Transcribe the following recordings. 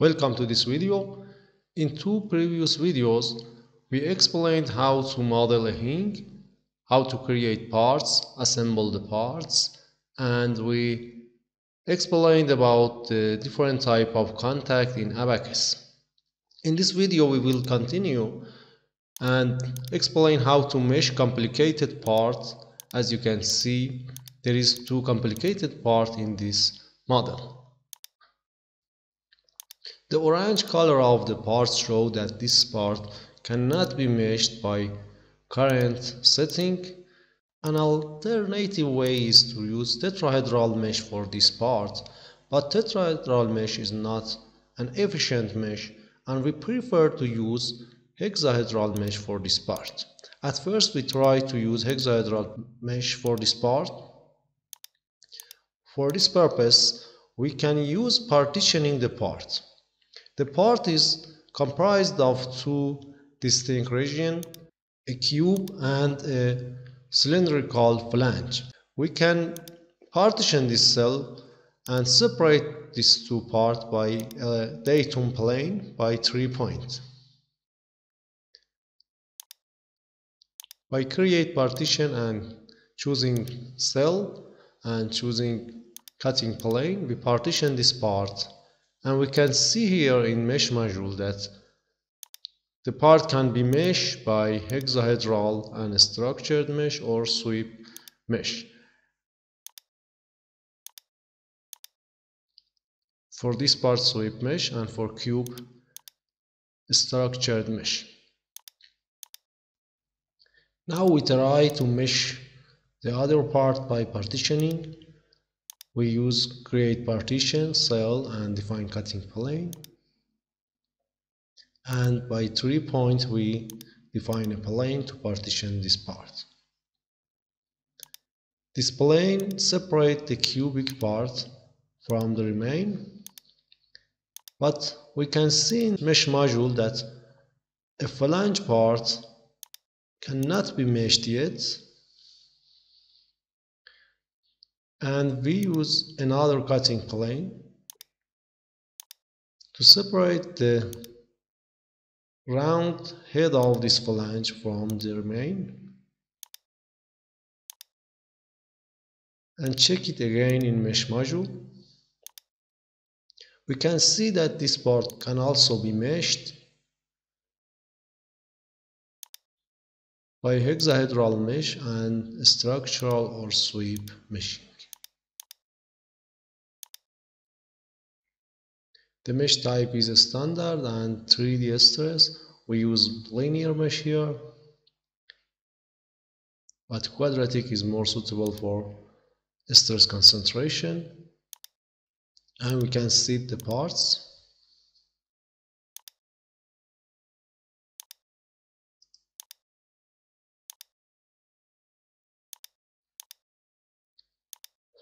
Welcome to this video. In two previous videos, we explained how to model a hing, how to create parts, assemble the parts, and we explained about the different type of contact in Abaqus. In this video, we will continue and explain how to mesh complicated parts. As you can see, there is two complicated parts in this model. The orange color of the parts show that this part cannot be meshed by current setting. An alternative way is to use tetrahedral mesh for this part, but tetrahedral mesh is not an efficient mesh and we prefer to use hexahedral mesh for this part. At first we try to use hexahedral mesh for this part. For this purpose, we can use partitioning the part. The part is comprised of two distinct regions, a cube and a cylindrical flange. We can partition this cell and separate these two parts by a datum plane by three points. By create partition and choosing cell and choosing cutting plane, we partition this part and we can see here in mesh module that the part can be meshed by hexahedral and structured mesh or sweep mesh. For this part sweep mesh and for cube structured mesh. Now we try to mesh the other part by partitioning we use create partition cell and define cutting plane. And by three points we define a plane to partition this part. This plane separate the cubic part from the remain. But we can see in mesh module that a flange part cannot be meshed yet and we use another cutting plane to separate the round head of this flange from the remain and check it again in mesh module. We can see that this part can also be meshed by hexahedral mesh and structural or sweep meshing The mesh type is a standard and 3D stress. We use linear mesh here, but quadratic is more suitable for stress concentration. And we can see the parts.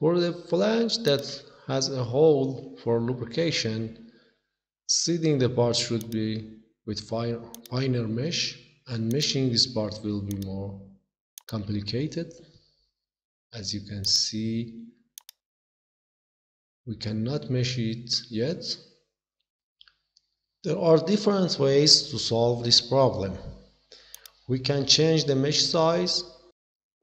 For the flange that has a hole for lubrication, Seeding the part should be with finer mesh and meshing this part will be more complicated. As you can see, we cannot mesh it yet. There are different ways to solve this problem. We can change the mesh size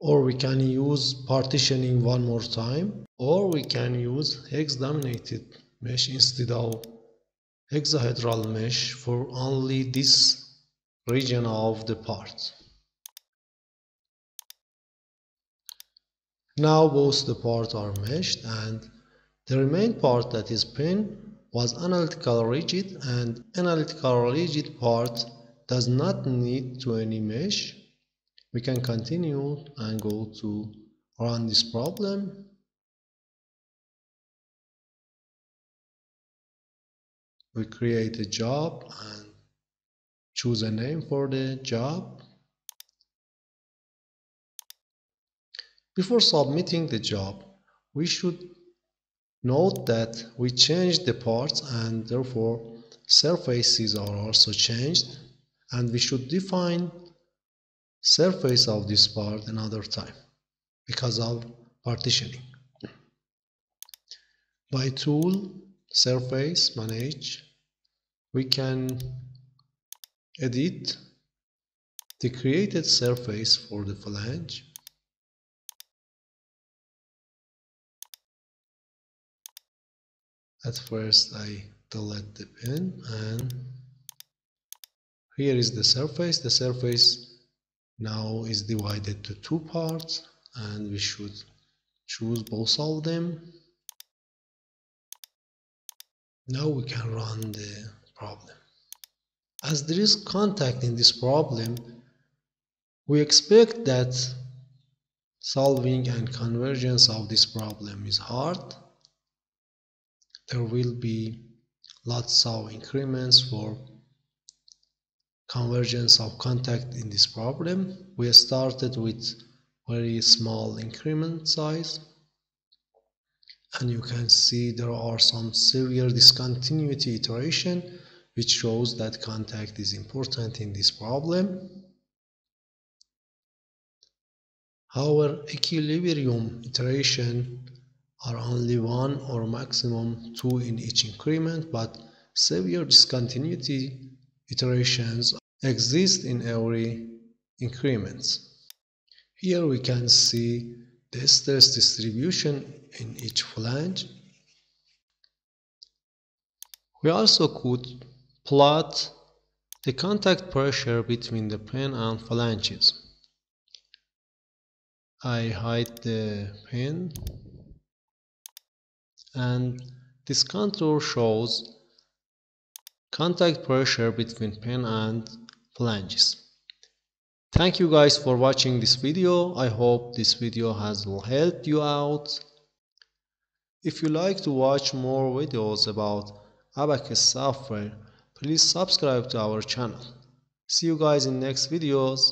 or we can use partitioning one more time or we can use hex dominated mesh instead of hexahedral mesh for only this region of the part. Now both the parts are meshed and the remaining part that is pin was analytical rigid and analytical rigid part does not need to any mesh. We can continue and go to run this problem we create a job and choose a name for the job. Before submitting the job, we should note that we changed the parts and therefore surfaces are also changed and we should define surface of this part another time because of partitioning. By tool surface manage. We can edit the created surface for the flange. At first I delete the pin and here is the surface. The surface now is divided to two parts and we should choose both of them now we can run the problem. As there is contact in this problem we expect that solving and convergence of this problem is hard. There will be lots of increments for convergence of contact in this problem. We started with very small increment size and you can see there are some severe discontinuity iteration which shows that contact is important in this problem. However, equilibrium iteration are only one or maximum two in each increment, but severe discontinuity iterations exist in every increment. Here we can see the stress distribution in each flange. We also could plot the contact pressure between the pin and flanges. I hide the pin and this contour shows contact pressure between pin and flanges. Thank you guys for watching this video. I hope this video has helped you out. If you like to watch more videos about Abaqus software, please subscribe to our channel. See you guys in next videos.